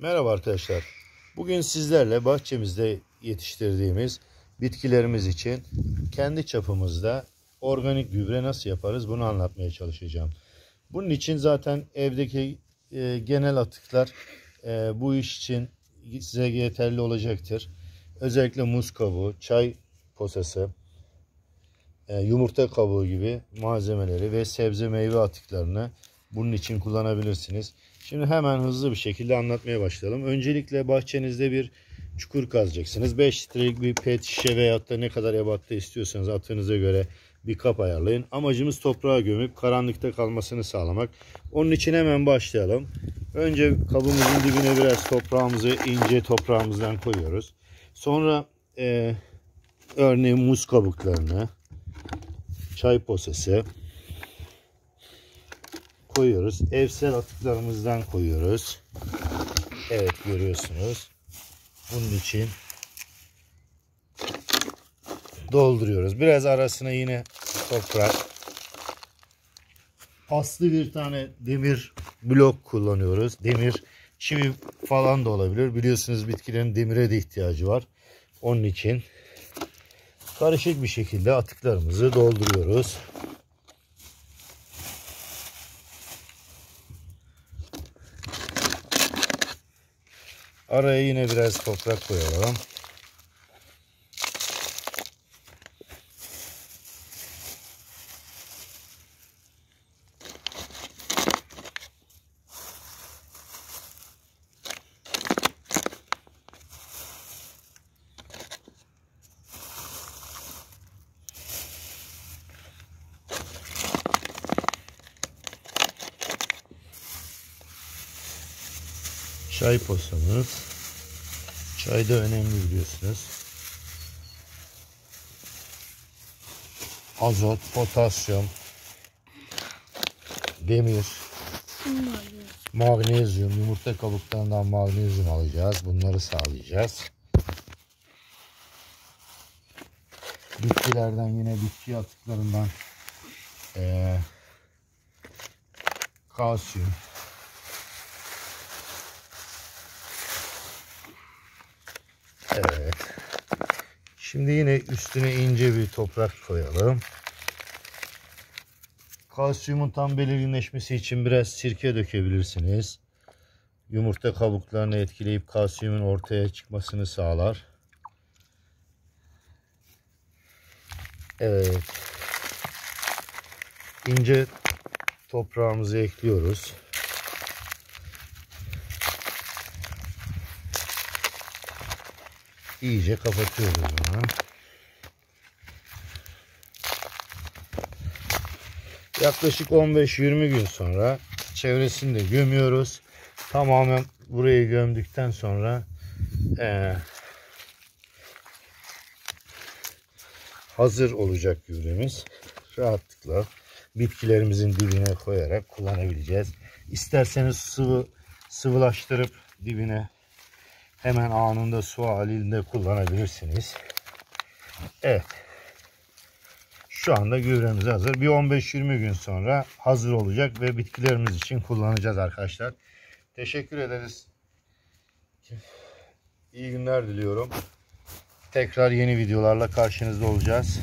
Merhaba arkadaşlar. Bugün sizlerle bahçemizde yetiştirdiğimiz bitkilerimiz için kendi çapımızda organik gübre nasıl yaparız bunu anlatmaya çalışacağım. Bunun için zaten evdeki e, genel atıklar e, bu iş için size yeterli olacaktır. Özellikle muz kabuğu, çay posası, e, yumurta kabuğu gibi malzemeleri ve sebze meyve atıklarını bunun için kullanabilirsiniz. Şimdi hemen hızlı bir şekilde anlatmaya başlayalım. Öncelikle bahçenizde bir çukur kazacaksınız. 5 litrelik bir pet şişe veyahut da ne kadar ebatta istiyorsanız atığınıza göre bir kap ayarlayın. Amacımız toprağa gömüp karanlıkta kalmasını sağlamak. Onun için hemen başlayalım. Önce kabımızın dibine biraz toprağımızı ince toprağımızdan koyuyoruz. Sonra e, örneğin muz kabuklarını, çay posası, koyuyoruz. Evsel atıklarımızdan koyuyoruz. Evet görüyorsunuz. Bunun için dolduruyoruz. Biraz arasına yine toprak. Aslı bir tane demir blok kullanıyoruz. Demir çivi falan da olabilir. Biliyorsunuz bitkilerin demire de ihtiyacı var. Onun için karışık bir şekilde atıklarımızı dolduruyoruz. Araya yine biraz toprak koyalım. Çay posamız. Çay da önemli biliyorsunuz. Azot, potasyum, demir, magnezyum, yumurta kabuklarından magnezyum alacağız. Bunları sağlayacağız. Bitkilerden yine bitki atıklarından ee, kalsiyum, Evet. Şimdi yine üstüne ince bir toprak koyalım. Kalsiyumun tam belirginleşmesi için biraz sirke dökebilirsiniz. Yumurta kabuklarını etkileyip kalsiyumun ortaya çıkmasını sağlar. Evet. İnce toprağımızı ekliyoruz. İyice kapatıyoruz bunu. Yaklaşık 15-20 gün sonra çevresini de gömüyoruz. Tamamen burayı gömdükten sonra e, hazır olacak gübremiz. Rahatlıkla bitkilerimizin dibine koyarak kullanabileceğiz. İsterseniz sıvı sıvılaştırıp dibine hemen anında su halinde kullanabilirsiniz. Evet. Şu anda gübremiz hazır. Bir 15-20 gün sonra hazır olacak ve bitkilerimiz için kullanacağız arkadaşlar. Teşekkür ederiz. İyi günler diliyorum. Tekrar yeni videolarla karşınızda olacağız.